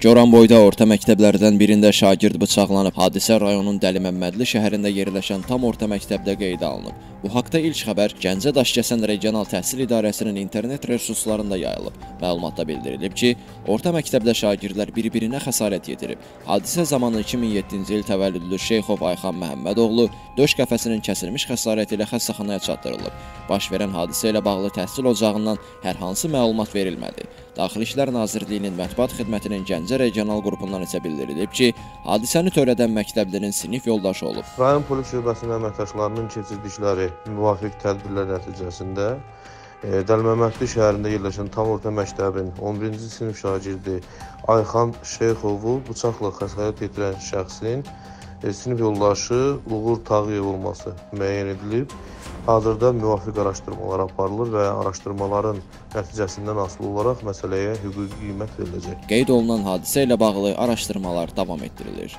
Goranboyda orta məktəblərdən birində şagird bıçaqlanıb. Hadisə rayonun Dəliməmmədli şəhərində yerləşən tam orta məktəbdə qeydə alınıb. Bu haqda ilk xəbər Gəncə Daşkəsən Regional Təhsil İdarəsinin internet resurslarında yayılıb. Məlumatda bildirilib ki, orta məktəbdə şagirdlər bir-birinə xəsarət yetirib. Hadisə zamanı 2007-ci il təvəllüdlü Şeyxov Ayxan Məhəmmədoğlu döş qəfəsinin kəsilmiş xəsarəti ilə xəstəxanaya çatdırılıb. Baş verən hadisə ilə bağlı təhsil ocağından hər hansı məlumat verilmədi. Daxili İşlər Nazirliyinin mətbuat xidmətinin Gəncə regional qrupundan isə bildirilib ki, hadisəni törədən məktəblinin sinif yoldaşı olub. Rayon polis şöbəsinin əməkdaşlarının keçirdikləri müvafiq tədbirlər nəticəsində e, Dəlməmədli şəhərində yerləşən tam orta məktəbin 11-ci sinif şagirdi Ayxan Şeyxovu bıçaqla xəsarət yetirən şəxsin sinif yoldaşı Uğur Tağıyev olması müəyyən edilib. Hazırda müvafiq araşdırmalar aparılır və araşdırmaların nəticəsindən asılı olaraq məsələyə hüquqi qiymət veriləcək. Qeyd olunan hadisə ilə bağlı araşdırmalar davam etdirilir.